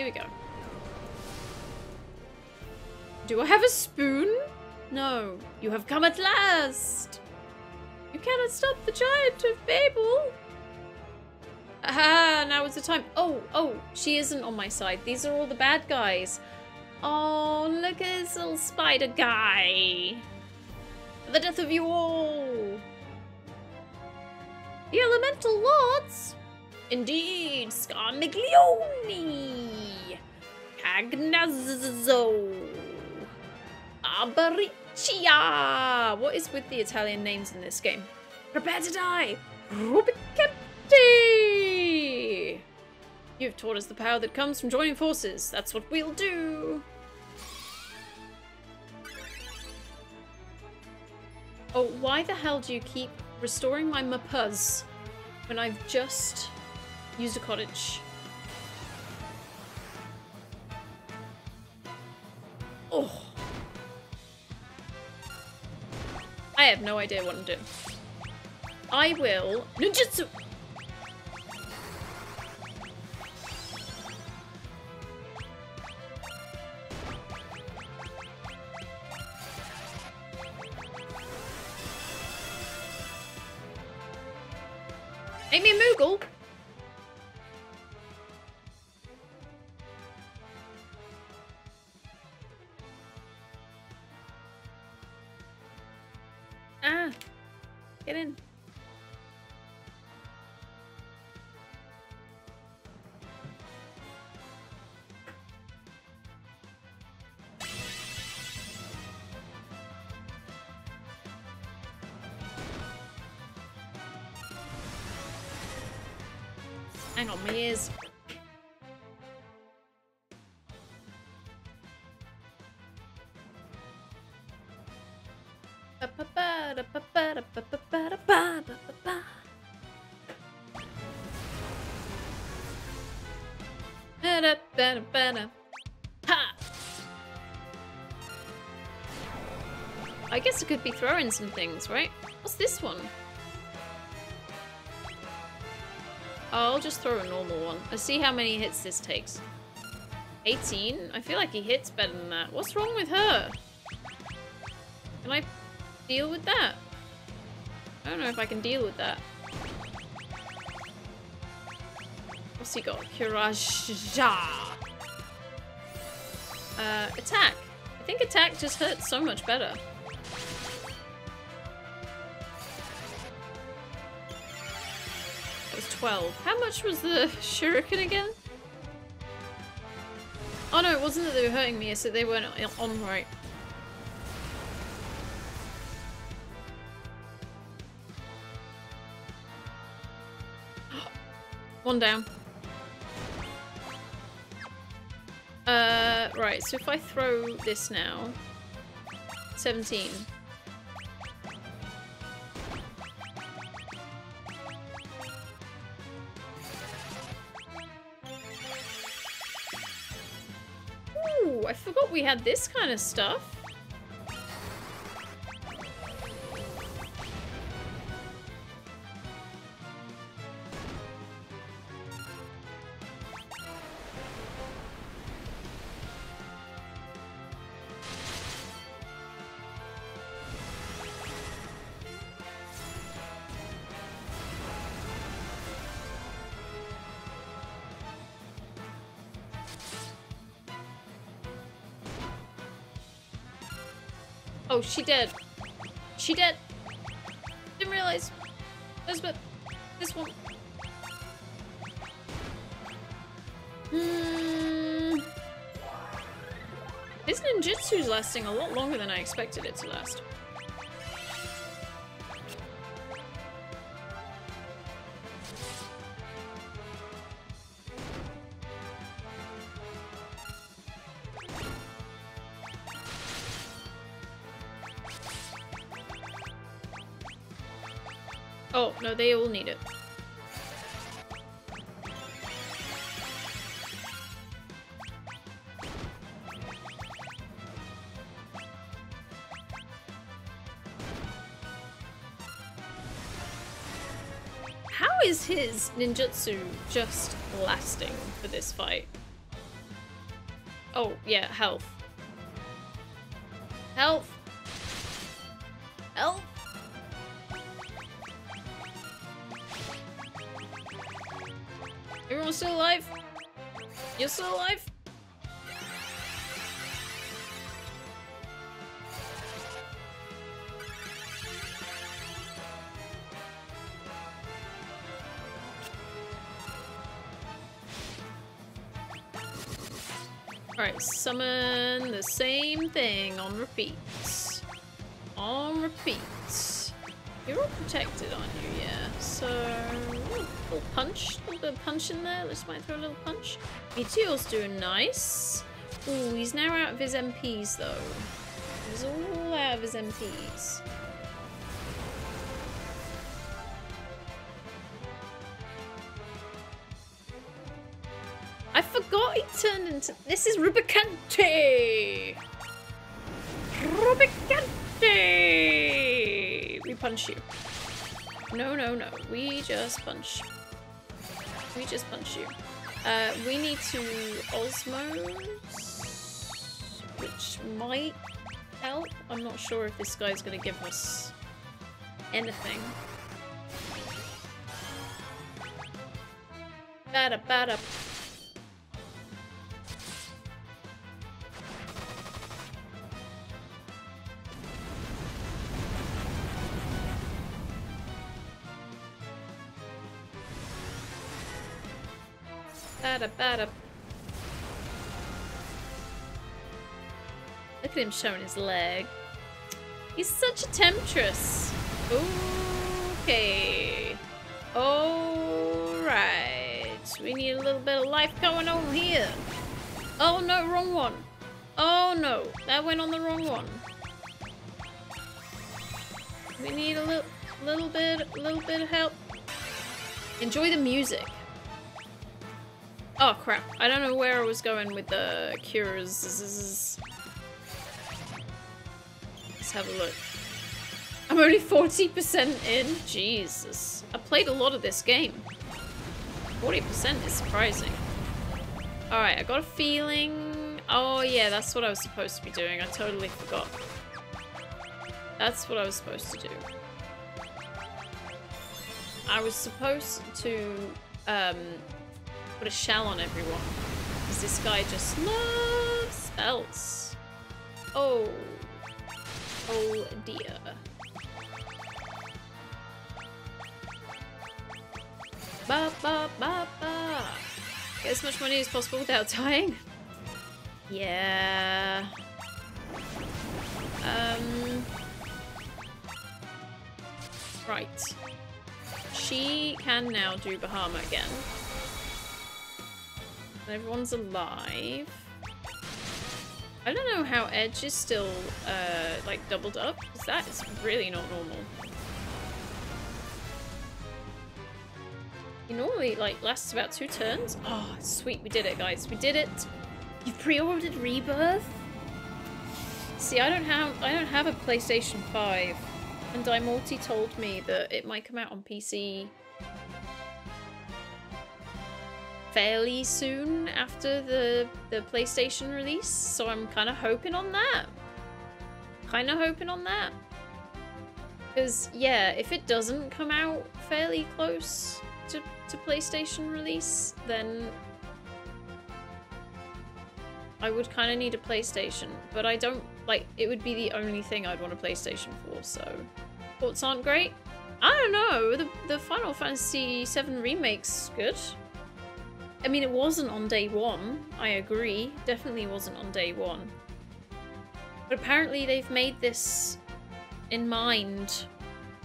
Here we go. Do I have a spoon? No. You have come at last. You cannot stop the giant of Babel. Ah, now is the time. Oh, oh, she isn't on my side. These are all the bad guys. Oh, look at this little spider guy. The death of you all. The elemental lords? Indeed, Scarmiglione. Cagnazzo. Barbariccia. What is with the Italian names in this game? Prepare to die. Rubicante. You've taught us the power that comes from joining forces. That's what we'll do. Oh, why the hell do you keep restoring my Mapuz when I've just used a cottage? Oh. I have no idea what I'm doing. I will... Ninjutsu! Hang on, my ears. I guess I could be throwing some things, right? What's this one? I'll just throw a normal one. Let's see how many hits this takes. 18? I feel like he hits better than that. What's wrong with her? Can I deal with that? I don't know if I can deal with that. What's he got? Curaja. Uh, attack. I think attack just hurts so much better. Was 12. How much was the shuriken again? Oh no, it wasn't that they were hurting me, it's that they weren't on right. One down. Uh, right, so if I throw this now... 17. We had this kind of stuff. Oh, she dead. She dead. Didn't realize. Elizabeth, this one. Hmm. His ninjutsu's lasting a lot longer than I expected it to last. They all need it. How is his ninjutsu just lasting for this fight? Oh, yeah, health. Health. Still alive? You're still alive? Alright, summon the same thing on repeat. On repeat. You're all protected, aren't you? Yeah. So, ooh, little punch. A little punch in there. Let's might throw a little punch. Meteor's doing nice. Ooh, he's now out of his MPs, though. He's all out of his MPs. I forgot he turned into... This is Rubicante! Rubicante! We punch you. No, no, no. We just punch. We just punch you. Uh, we need to Osmose, which might help. I'm not sure if this guy's going to give us anything. Bada bada Bada bada. Look at him showing his leg. He's such a temptress. Okay. Alright. We need a little bit of life going on here. Oh no, wrong one. Oh no, that went on the wrong one. We need a little, little bit, a little bit of help. Enjoy the music. Oh crap, I don't know where I was going with the cures. Let's have a look. I'm only 40% in? Jesus. I played a lot of this game. 40% is surprising. Alright, I got a feeling... Oh yeah, that's what I was supposed to be doing. I totally forgot. That's what I was supposed to do. I was supposed to um, put a shell on everyone. Because this guy just loves spells. Oh. Oh dear. Ba ba ba ba. Get as much money as possible without dying. Yeah. Um. Right. She can now do Bahamut again. Everyone's alive. I don't know how Edge is still, uh, like, doubled up, because that is really not normal. He normally, like, lasts about two turns. Oh, sweet, we did it, guys. We did it! You pre-ordered Rebirth? See, I don't have I don't have a PlayStation 5, and Dimorty told me that it might come out on PC fairly soon after the, the PlayStation release, so I'm kind of hoping on that. Kind of hoping on that. Because, yeah, if it doesn't come out fairly close to, to PlayStation release, then I would kind of need a PlayStation. But I don't, like, it would be the only thing I'd want a PlayStation for, so... Thoughts aren't great? I don't know, the, the Final Fantasy VII Remake's good. I mean, it wasn't on day one. I agree. Definitely wasn't on day one. But apparently they've made this in mind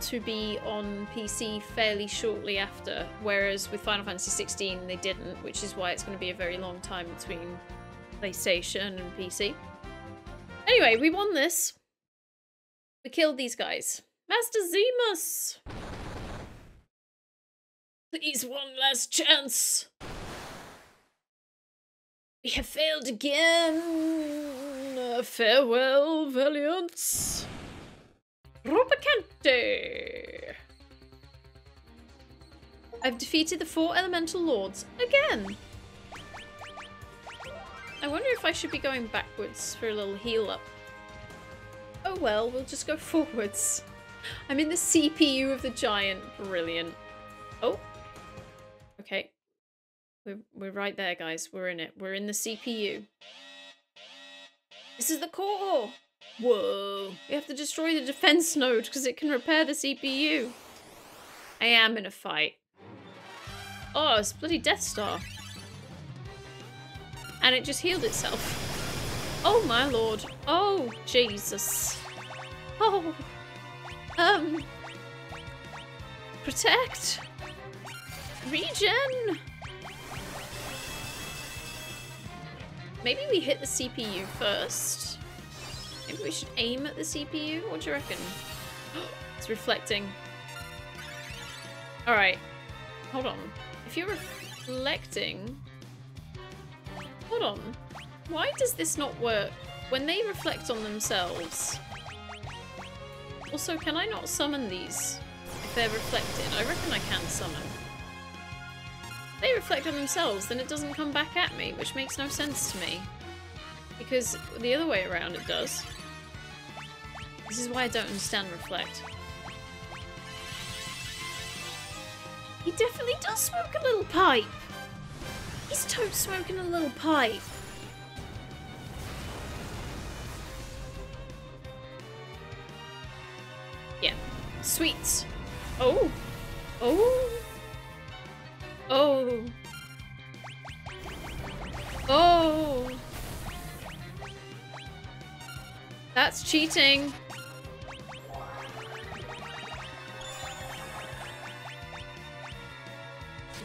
to be on PC fairly shortly after, whereas with Final Fantasy 16 they didn't, which is why it's going to be a very long time between PlayStation and PC. Anyway, we won this. We killed these guys. Master Zemus! Please, one last chance! We have failed again. Farewell, Valiance. Rubicante. I've defeated the four elemental lords again. I wonder if I should be going backwards for a little heal up. Oh well, we'll just go forwards. I'm in the CPU of the giant. Brilliant. Oh. We're, we're right there, guys. We're in it. We're in the CPU. This is the core! Whoa. We have to destroy the defense node because it can repair the CPU. I am in a fight. Oh, it's bloody Death Star. And it just healed itself. Oh my lord. Oh, Jesus. Oh. Um. Protect. Regen. Maybe we hit the CPU first. Maybe we should aim at the CPU? What do you reckon? it's reflecting. Alright. Hold on. If you're reflecting... Hold on. Why does this not work? When they reflect on themselves... Also, can I not summon these if they're reflected? I reckon I can summon. They reflect on themselves, then it doesn't come back at me, which makes no sense to me. Because the other way around it does. This is why I don't understand reflect. He definitely does smoke a little pipe. He's toad smoking a little pipe. Yeah. Sweets. Oh. Oh. Oh. Oh. That's cheating.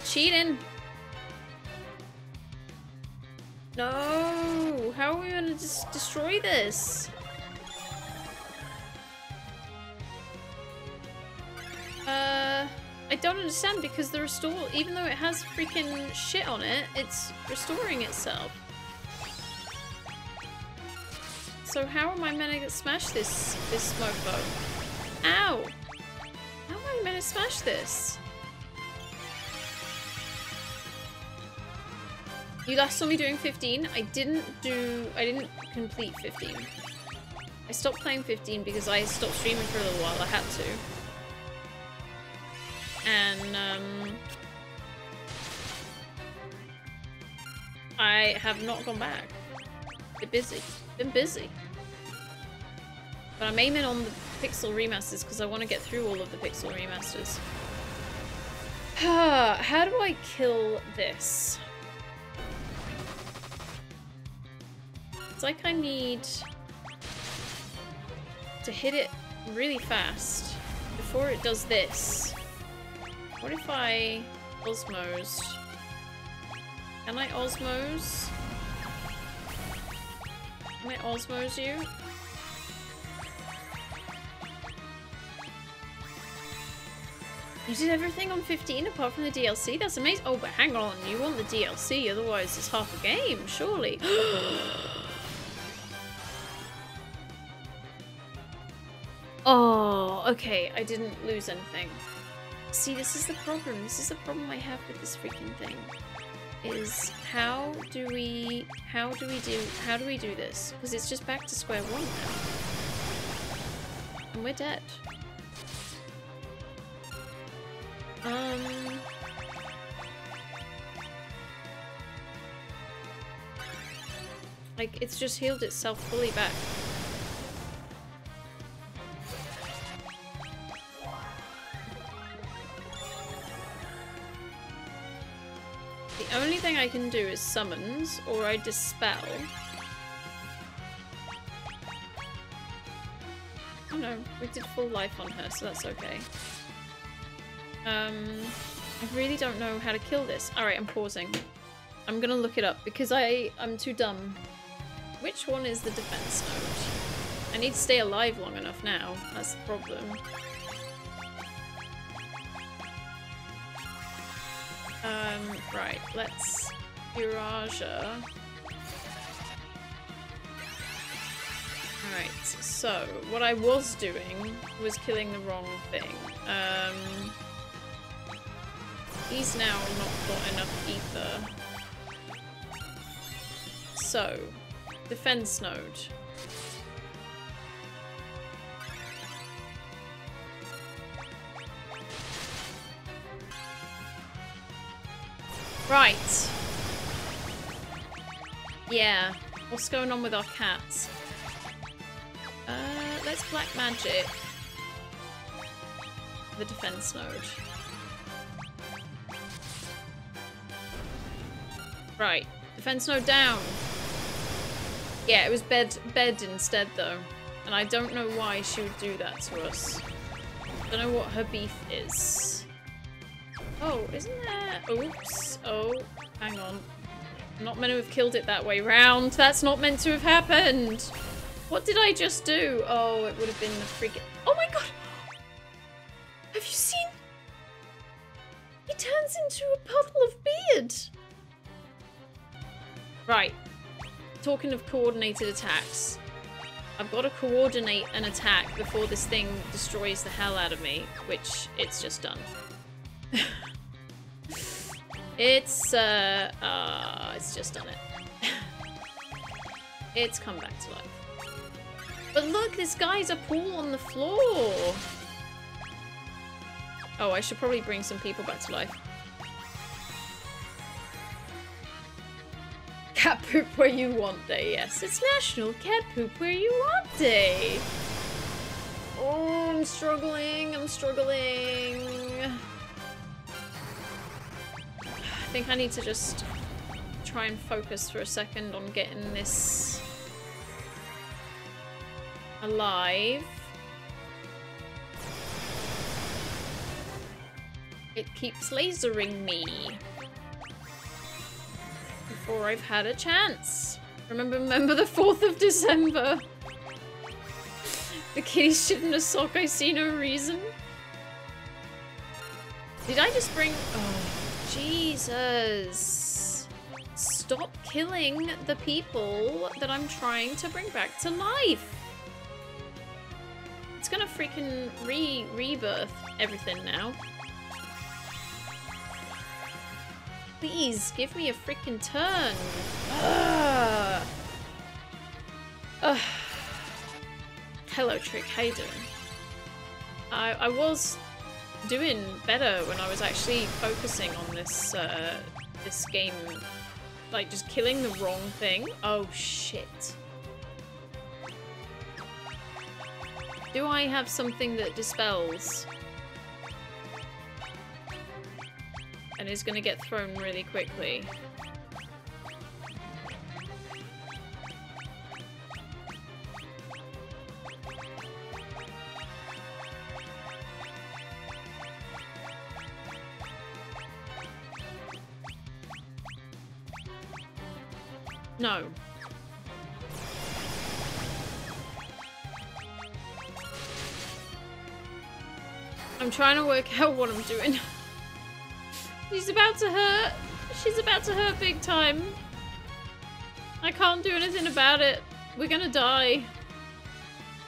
Cheating. No. How are we going to just destroy this? Don't understand because the restore, even though it has freaking shit on it, it's restoring itself. So how am I meant to smash this this mofo? Ow! How am I meant to smash this? You last saw me doing 15. I didn't do... I didn't complete 15. I stopped playing 15 because I stopped streaming for a little while. I had to. And, um... I have not gone back. Been busy. Been busy. But I'm aiming on the Pixel remasters because I want to get through all of the Pixel remasters. How do I kill this? It's like I need to hit it really fast before it does this. What if I osmose? Can I osmose? Can I osmose you? You did everything on 15 apart from the DLC? That's amazing. Oh, but hang on. You want the DLC, otherwise it's half a game, surely. Oh, okay. I didn't lose anything. See, this is the problem. This is the problem I have with this freaking thing. Is how do we, how do we do, how do we do this? Because it's just back to square one now. And we're dead. Um... Like, it's just healed itself fully back. I can do is summons, or I dispel. Oh no, we did full life on her, so that's okay. Um, I really don't know how to kill this. Alright, I'm pausing. I'm gonna look it up because I, I'm too dumb. Which one is the defense node? I need to stay alive long enough now. That's the problem. Um, right, let's Uraja. Alright, so what I was doing was killing the wrong thing. Um, he's now not got enough ether. So, defense node. Right. Yeah. What's going on with our cats? Uh, let's black magic the defense mode. Right. Defense node down. Yeah, it was bed bed instead though. And I don't know why she would do that to us. Don't know what her beef is. Oh, isn't there? Oops. Oh, hang on. Not meant to have killed it that way round. That's not meant to have happened. What did I just do? Oh, it would have been the freaking... Oh my god! Have you seen? He turns into a puddle of beard. Right. Talking of coordinated attacks. I've got to coordinate an attack before this thing destroys the hell out of me, which it's just done. it's, uh, uh, it's just done it. it's come back to life. But look, this guy's a pool on the floor. Oh, I should probably bring some people back to life. Cat poop where you want day, yes. It's National Cat Poop where you want day. Oh, I'm struggling, I'm struggling. Think I need to just try and focus for a second on getting this alive. It keeps lasering me. Before I've had a chance. Remember, remember the 4th of December? the shit in a sock, I see no reason. Did I just bring... Oh, Jesus. Stop killing the people that I'm trying to bring back to life. It's gonna freaking re-rebirth everything now. Please, give me a freaking turn. Ugh. Ugh. Hello, Trick. How you doing? I, I was doing better when I was actually focusing on this, uh, this game. Like, just killing the wrong thing. Oh, shit. Do I have something that dispels? and is going to get thrown really quickly. No. I'm trying to work out what I'm doing. She's about to hurt. She's about to hurt big time. I can't do anything about it. We're gonna die.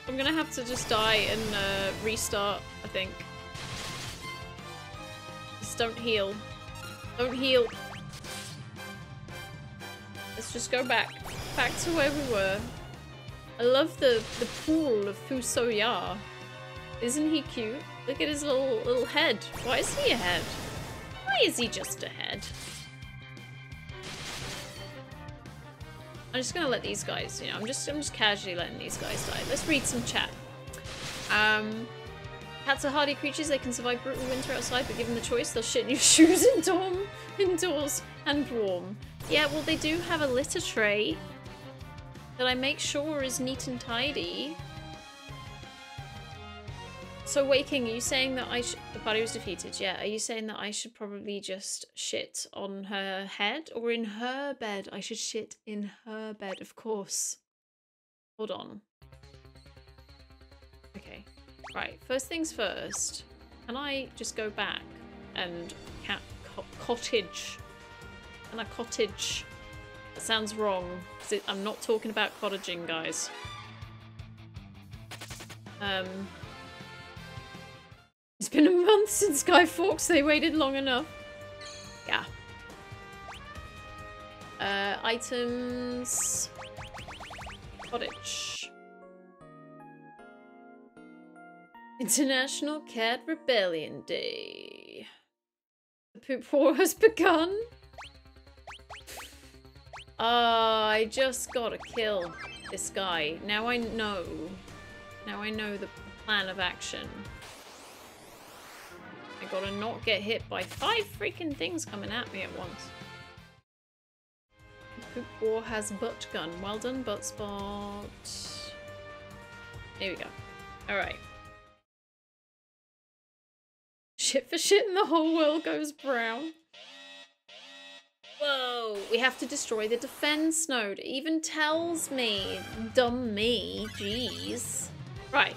I'm gonna have to just die and uh, restart, I think. Just don't heal. Don't heal. Just go back. Back to where we were. I love the, the pool of Fusoya. Isn't he cute? Look at his little little head. Why is he a head? Why is he just ahead? I'm just gonna let these guys, you know, I'm just I'm just casually letting these guys die. Let's read some chat. Um Cats are hardy creatures, they can survive brutal winter outside, but given the choice, they'll shit in your shoes indoor, indoors and warm. Yeah, well they do have a litter tray that I make sure is neat and tidy. So Waking, are you saying that I should- the party was defeated, yeah. Are you saying that I should probably just shit on her head? Or in her bed? I should shit in her bed, of course. Hold on. Okay. Right, first things first. Can I just go back and cat co cottage? And a cottage. That sounds wrong. It, I'm not talking about cottaging, guys. Um... It's been a month since Guy Fawkes, they waited long enough. Yeah. Uh, items. Cottage. International Cat Rebellion Day. The poop war has begun. Uh, I just gotta kill this guy. Now I know. Now I know the plan of action. I gotta not get hit by five freaking things coming at me at once. Poop War has butt gun. Well done, butt spot. Here we go. Alright. Shit for shit and the whole world goes brown. Whoa, we have to destroy the defense node. It even tells me. Dumb me. Jeez. Right.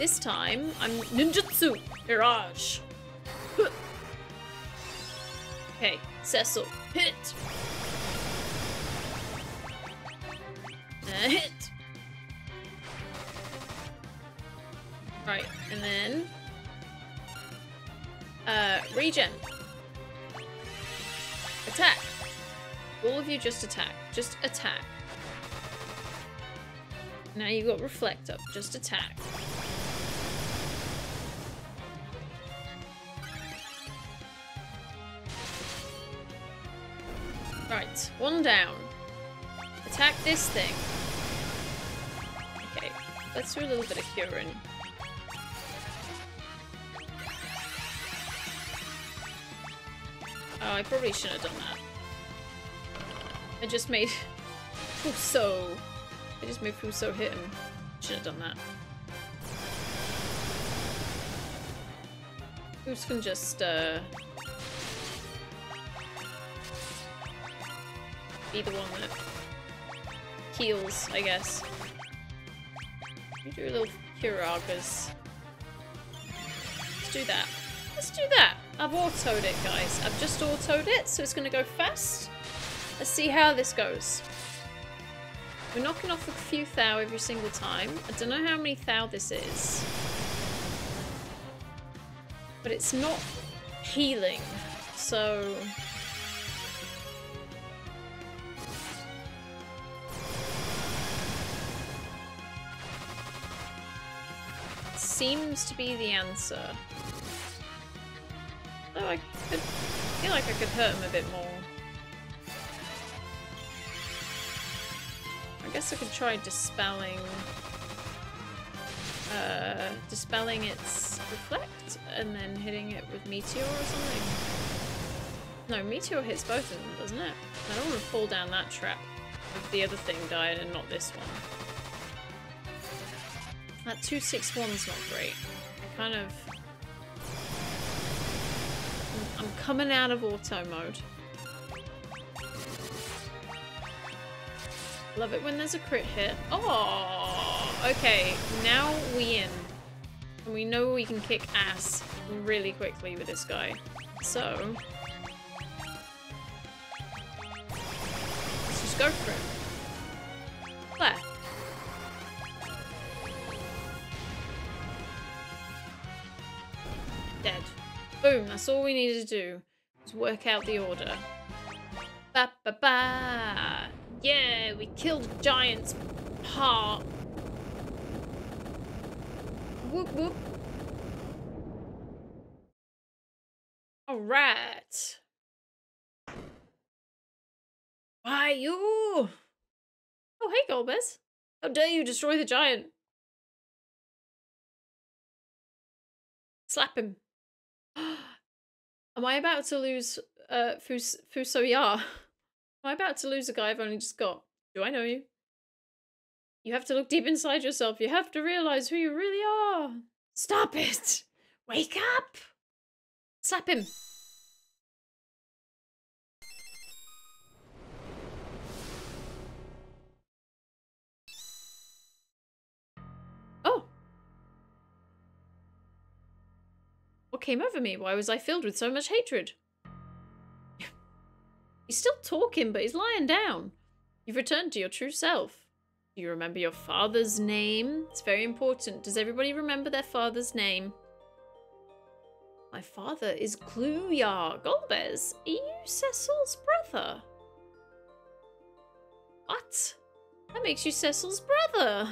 This time, I'm ninjutsu. Mirage. Okay, Cecil. Hit. Uh, hit. Right, and then... Uh, regen. Attack. All of you just attack. Just attack. Now you've got reflect up. Just attack. Right, one down. Attack this thing. Okay, let's do a little bit of curing. Oh, I probably shouldn't have done that. I just made Fuso. I just made Fuso hit him. Should have done that. Who's can just uh be the one that heals, I guess. You do a little Curagas. Let's do that. Let's do that. I've autoed it, guys. I've just autoed it, so it's to go fast. Let's see how this goes. We're knocking off a few thou every single time. I don't know how many thou this is. But it's not healing, so... Seems to be the answer. Though I could feel like I could hurt him a bit more. Guess I could try dispelling uh, dispelling its reflect and then hitting it with meteor or something. No, meteor hits both of them, doesn't it? I don't want to fall down that trap if the other thing died and not this one. That 261's not great. I kind of I'm coming out of auto mode. Love it when there's a crit hit. Oh, okay. Now we in. And we know we can kick ass really quickly with this guy. So... Let's just go for it. There. Dead. Boom, that's all we needed to do. Was work out the order. Ba ba ba! Yeah, we killed giant's heart. Whoop whoop. Alright. Why you? Oh, hey, Golbez. How dare you destroy the giant? Slap him. Am I about to lose uh Fus Fusoya? Am I about to lose a guy I've only just got? Do I know you? You have to look deep inside yourself. You have to realize who you really are. Stop it! Wake up! Slap him. Oh! What came over me? Why was I filled with so much hatred? He's still talking, but he's lying down. You've returned to your true self. Do you remember your father's name? It's very important. Does everybody remember their father's name? My father is Kluya Golbez. Are you Cecil's brother? What? That makes you Cecil's brother.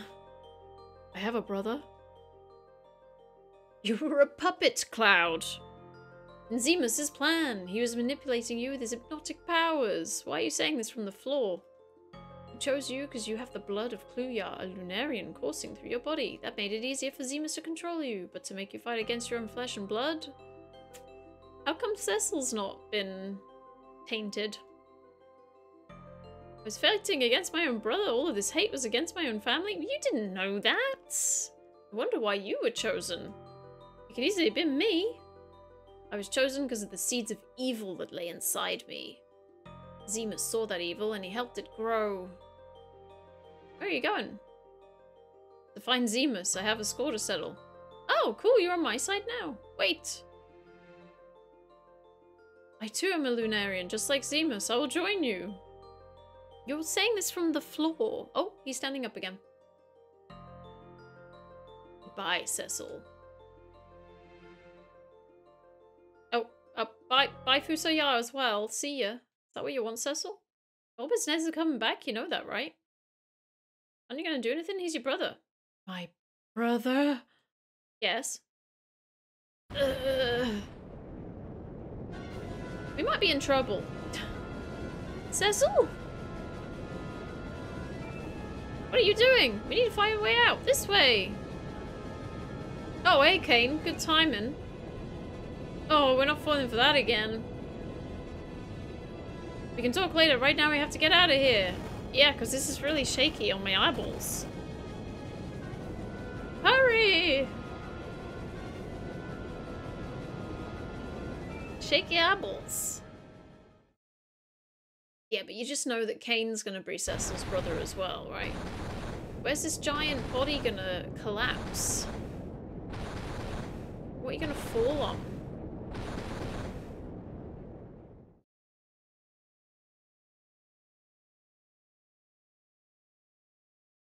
I have a brother. You were a puppet, Cloud. Zemus's plan, he was manipulating you with his hypnotic powers. Why are you saying this from the floor? He chose you because you have the blood of Kluya, a Lunarian, coursing through your body. That made it easier for Zemus to control you, but to make you fight against your own flesh and blood? How come Cecil's not been tainted? I was fighting against my own brother. All of this hate was against my own family. You didn't know that. I wonder why you were chosen. It could easily have been me. I was chosen because of the seeds of evil that lay inside me. Zemus saw that evil and he helped it grow. Where are you going? To find Zemus, I have a score to settle. Oh, cool, you're on my side now. Wait. I too am a Lunarian, just like Zemus. I will join you. You're saying this from the floor. Oh, he's standing up again. Bye, Cecil. Uh, bye, bye FuSoYa as well. See ya. Is that what you want, Cecil? Bulbous Nez is coming back, you know that, right? Aren't you gonna do anything? He's your brother. My brother? Yes. Uh, we might be in trouble. Cecil? What are you doing? We need to find a way out. This way. Oh, hey, Kain. Good timing. Oh, we're not falling for that again. We can talk later. Right now we have to get out of here. Yeah, because this is really shaky on my eyeballs. Hurry! Shaky eyeballs. Yeah, but you just know that Kain's gonna be Cecil's brother as well, right? Where's this giant body gonna collapse? What are you gonna fall on?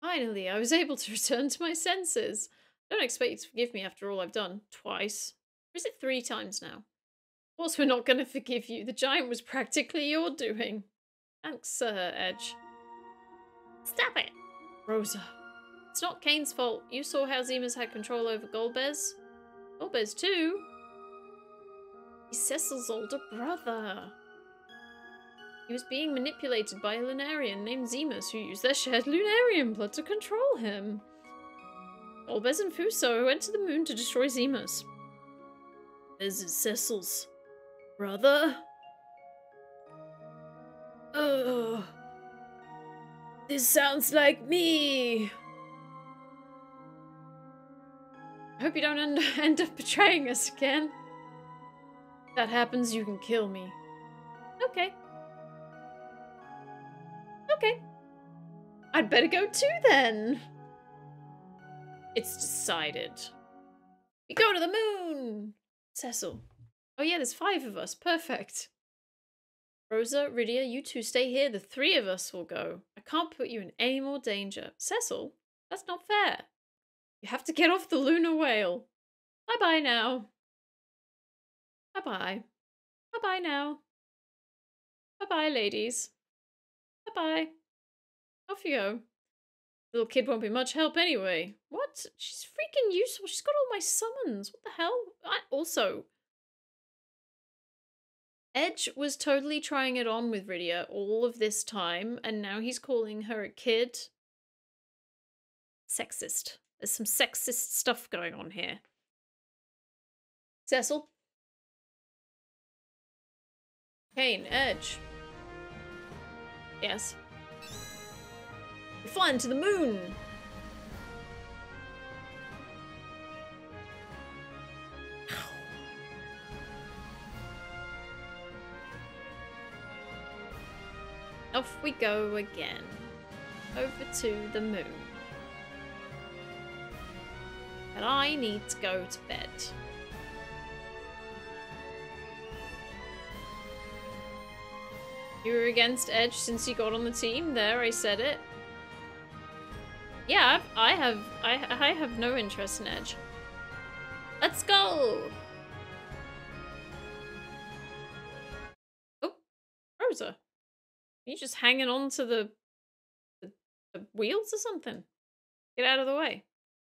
Finally, I was able to return to my senses. Don't expect you to forgive me after all I've done. Twice. Or is it three times now? Of course we're not going to forgive you. The giant was practically your doing. Thanks, uh, Edge. Stop it! Rosa. It's not Kain's fault. You saw how Zemus had control over Golbez. Golbez too? He's Cecil's older brother. He was being manipulated by a Lunarian named Zemus who used their shared Lunarian blood to control him. Golbez and Fuso went to the moon to destroy Zemus. This is Cecil's brother? Ugh. This sounds like me. I hope you don't end up betraying us again. That happens, you can kill me. Okay. Okay. I'd better go too then. It's decided. We go to the moon! Cecil. Oh yeah, there's five of us. Perfect. Rosa, Rydia, you two stay here. The three of us will go. I can't put you in any more danger. Cecil, that's not fair. You have to get off the lunar whale. Bye-bye now. Bye-bye. Bye-bye now. Bye-bye, ladies. Bye-bye. Off you go. Little kid won't be much help anyway. What? She's freaking useful. She's got all my summons. What the hell? I also, Edge was totally trying it on with Rydia all of this time, and now he's calling her a kid. Sexist. There's some sexist stuff going on here. Cecil? Kain, Edge. Yes. We're flying to the moon! Off we go again. Over to the moon. And I need to go to bed. You were against Edge since you got on the team. There, I said it. Yeah, I've, I have, I, I have no interest in Edge. Let's go! Oh, Rosa. Are you just hanging on to the the wheels or something? Get out of the way.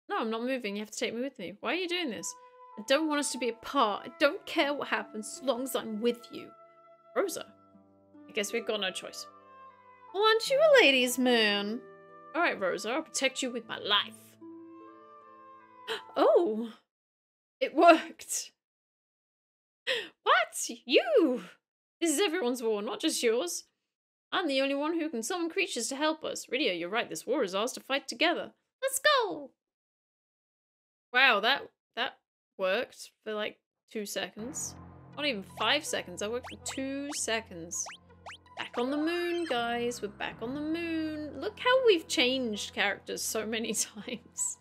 No, I'm not moving. You have to take me with me. Why are you doing this? I don't want us to be apart. I don't care what happens as long as I'm with you. Rosa. I guess we've got no choice. Aren't you a ladies' man? Alright, Rosa, I'll protect you with my life. Oh! It worked! What? You! This is everyone's war, not just yours. I'm the only one who can summon creatures to help us. Rydia, you're right, this war is ours to fight together. Let's go! Wow, that that worked for like two seconds. Not even five seconds, I worked for two seconds. Back on the moon, guys. We're back on the moon. Look how we've changed characters so many times.